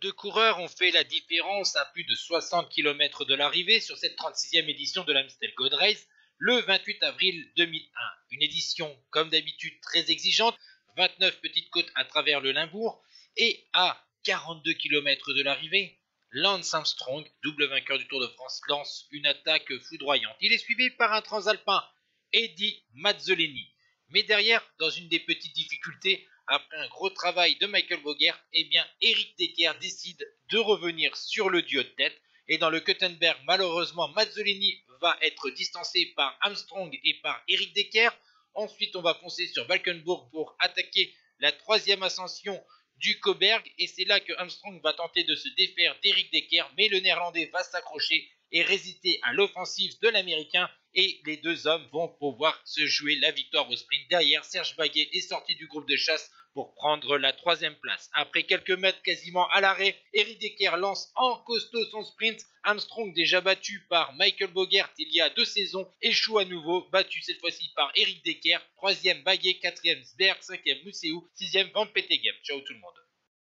de coureurs ont fait la différence à plus de 60 km de l'arrivée sur cette 36e édition de l'Amstel Gold Race le 28 avril 2001. Une édition, comme d'habitude, très exigeante, 29 petites côtes à travers le Limbourg, et à 42 km de l'arrivée, Lance Armstrong, double vainqueur du Tour de France, lance une attaque foudroyante. Il est suivi par un transalpin, Eddie Mazzolini. Mais derrière, dans une des petites difficultés, après un gros travail de Michael Bogert, eh bien, Eric Decker décide de revenir sur le duo de tête. Et dans le Kuttenberg, malheureusement, Mazzolini va être distancé par Armstrong et par Eric Decker. Ensuite, on va foncer sur Valkenburg pour attaquer la troisième ascension du Coberg. Et c'est là que Armstrong va tenter de se défaire d'Eric Decker. Mais le néerlandais va s'accrocher et résister à l'offensive de l'américain. Et les deux hommes vont pouvoir se jouer la victoire au sprint. Derrière, Serge Baguet est sorti du groupe de chasse pour prendre la troisième place. Après quelques mètres quasiment à l'arrêt, Eric Decker lance en costaud son sprint. Armstrong, déjà battu par Michael Bogert il y a deux saisons, échoue à nouveau, battu cette fois-ci par Eric Decker. Troisième Baguet, quatrième Sberg, cinquième Mousseau, sixième Van Petegem. Ciao tout le monde.